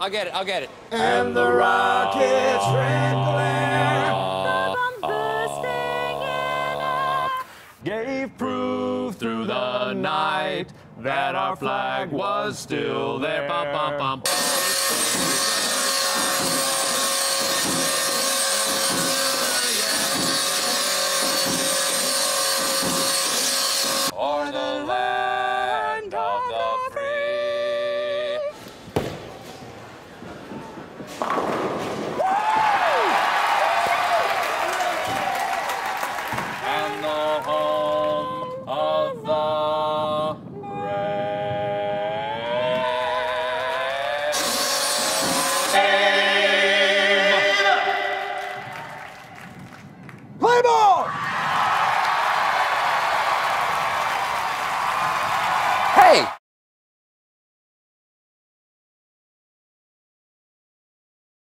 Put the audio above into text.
I'll get it. I'll get it. And the rocket's red glare. Gave proof through the night that our flag was still there. Bum, bum, bum. Or the hey